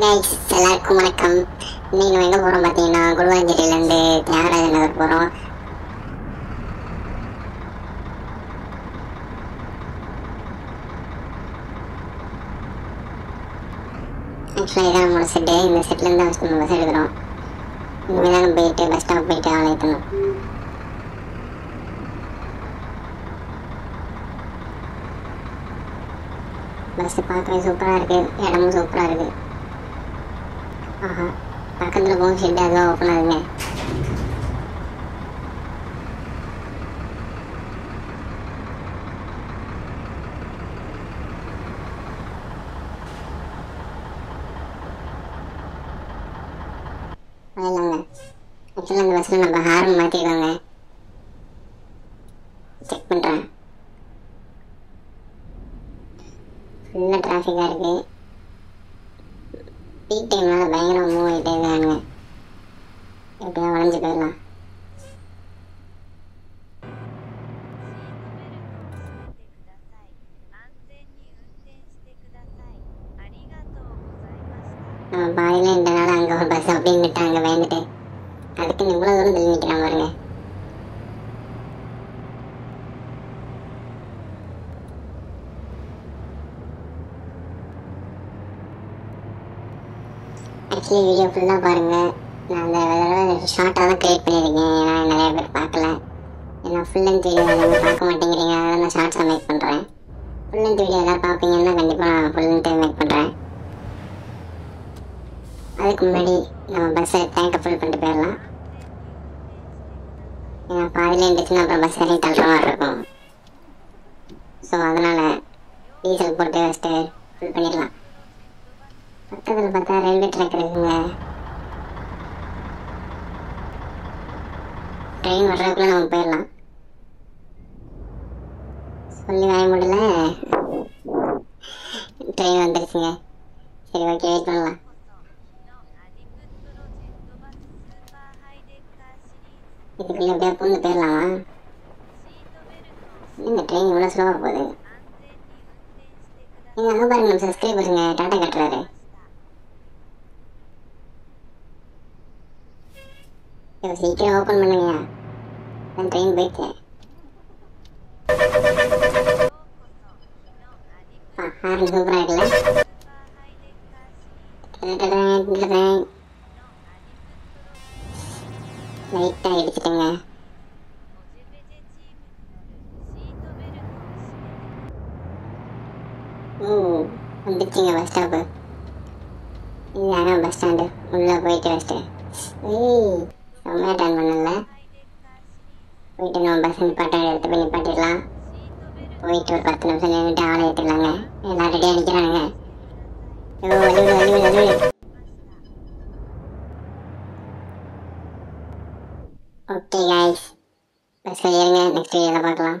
Guys எல்லாருக்கும் வணக்கம். இன்னைக்கு நம்ம எங்கே போகிறோம் பார்த்தீங்கன்னா குருவாஞ்சேரியிலேருந்து தியாகராஜ நகர் போகிறோம் ஆக்சுவலாக இதான் நம்மளோட செட்டு இந்த செட்லேருந்து தான் நம்ம பஸ் எடுக்கிறோம். இனிமேல் தான் போயிட்டு பஸ் ஸ்டாப் போயிட்டு ஆளை ஏற்றணும். பஸ் பார்க்கவே சூப்பராக இருக்குது இடமும் சூப்பராக இருக்குது பக்கத்தில் போகும் ஷெட் அதுவாக ஓப்பன் ஆகுங்க. இல்லைங்க ஆக்சுவலாக இந்த பஸ்ஸில் நம்ம ஹார்ன் மாற்றிருக்கோங்க செக் பண்ணுறேன் ஃபுல்லாக டிராஃபிக்காக இருக்குது பீக் டைம்னால பயங்கரமாக மூவ் ஆகிட்டே இருக்காங்க எப்படியா வளைஞ்சு போயிடலாம். பாதியில் இந்த நாள் அங்கே ஒரு பஸ் அப்படின்னு நிட்டாங்க பயந்துட்டு அதுக்கு இவ்வளோ தூரம் தள்ளி நிற்கிறான் பாருங்க. ஆக்சுவலி வீடியோ ஃபுல்லாக பாருங்கள் நான் அந்த ஷார்ட்டாக தான் க்ரியேட் பண்ணியிருக்கேன். ஏன்னா நிறைய பேர் பார்க்கல. ஏன்னா ஃபுல் லென்த் வீடியோ நீங்கள் பார்க்க மாட்டேங்கிறீங்க. அதனால் நான் ஷார்ட்ஸாக மேக் பண்ணுறேன் ஃபுல் லென்த் வீடியோ எல்லோரும் பார்ப்பீங்கன்னா கண்டிப்பாக நான் ஃபுல் லென்த்தே மேக் பண்ணுறேன் அதுக்கு முன்னாடி நம்ம பஸ்ஸை டேங்கை ஃபுல் பண்ணிட்டு போயிடலாம். ஏன்னா பாதியில் இருந்துச்சுன்னா அப்புறம் பஸ் ஏறி தள்ளுற மாதிரி இருக்கும். ஸோ அதனால் டீசல் போட்டு ஃபஸ்ட்டு ஃபுல் பண்ணிடலாம். பக்கத்தில் பார்த்தா ரயில்வே ட்ராக் இருக்குங்க. ட்ரெயின் வர்றதுக்குள்ள நம்ம போயிடலாம் சொல்லி வாய முடியல. ட்ரெயின் வந்துருச்சுங்க. சரி ஓகே வெயிட் பண்ணலாம். இதுக்குள்ளே எப்படியா பூந்து போயிடலாமா இந்த ட்ரெயின் இவ்வளோ ஸ்லோவாக போகுது. நீங்கள் அங்கே பாருங்க நம்ம சப்ஸ்கிரைபருங்க டாட்டா கட்டுறாரு. 여기서 이태원 호건만이 야. 난 도인 보이 트. 아, 하는 소브라 그 래? 짜자자 잔, 짜자 잔. 나 이따 이렇게 된 거 야. 오, 언제쯤에 마스터 브. 이제 안하면 마스터한테 올라 보이기로 했어 요. 으 이. செம்மையாக டர்ன் பண்ணல. போயிட்டு நம்ம பஸ் நிப்பாட்ட எடுத்து போய் நிப்பாட்டிடலாம். போயிட்டு ஒரு பத்து நிமிஷம் நின்றுட்டு ஆளை ஏற்றிடலாங்க எல்லாம் ரெடியாக நிற்கிறானுங்க ஐயோ வலி விடு, வலி ஓகே காய்ஸ் பஸ் ஏறுங்க. நெக்ஸ்ட் வீடியோவில் பார்க்கலாம்.